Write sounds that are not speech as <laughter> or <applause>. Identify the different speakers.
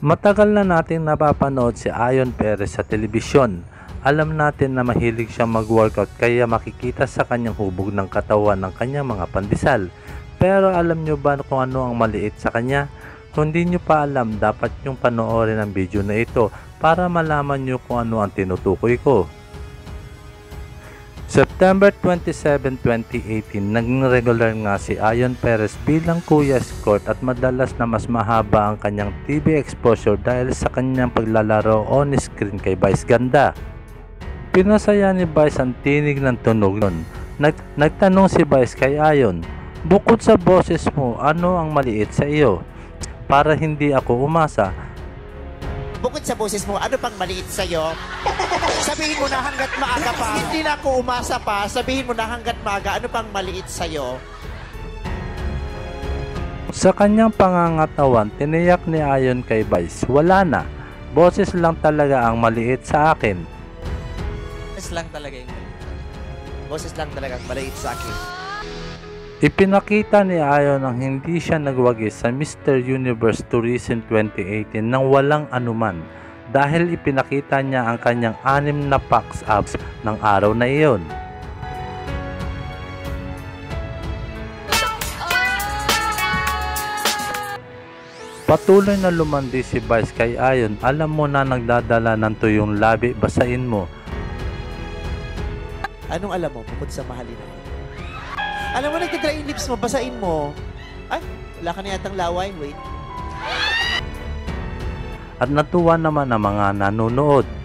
Speaker 1: Matagal na nating napapanood si Ayon Perez sa telebisyon. Alam natin na mahilig siyang mag-workout kaya makikita sa kanyang hubog ng katawan ng kanyang mga pandesal. Pero alam nyo ba kung ano ang maliit sa kanya? Kung di nyo pa alam, dapat yung panoorin ang video na ito para malaman nyo kung ano ang tinutukoy ko. September 27, 2018, naging regular nga si Ayon Perez bilang kuya escort at madalas na mas mahaba ang kanyang TV exposure dahil sa kanyang paglalaro on screen kay Vice Ganda. Pinasaya ni Vice ang tinig ng tunog nun. Nag nagtanong si Vice kay Ayon, Bukod sa boses mo, ano ang maliit sa iyo? Para hindi ako umasa,
Speaker 2: Bukod sa boses mo, ano pang maliit sa'yo? <laughs> Sabihin mo na hanggat maaga pa. Hindi na ako umasa pa. Sabihin mo na hanggat maaga, ano pang maliit sa'yo?
Speaker 1: Sa kanyang pangangatawan, tiniyak ni Ayon kay Vice, wala na. Boses lang talaga ang maliit sa akin.
Speaker 3: Boses lang talaga yung
Speaker 2: Boses lang talagang maliit sa akin.
Speaker 1: Ipinakita ni Ayon ang hindi siya nagwagi sa Mr. Universe Tourism 2018 nang walang anuman dahil ipinakita niya ang kanyang anim na packs abs ng araw na iyon. Patuloy na lumandi si Vice kay Ayon, alam mo na nagdadala ng tuyong labi, basain mo.
Speaker 2: Anong alam mo bukod sa mahalin ako? Alam mo, nagdadry yung lips mo, basain mo. Ay, wala ka na yatang laway. Wait.
Speaker 1: At natuwa naman ang mga nanonood.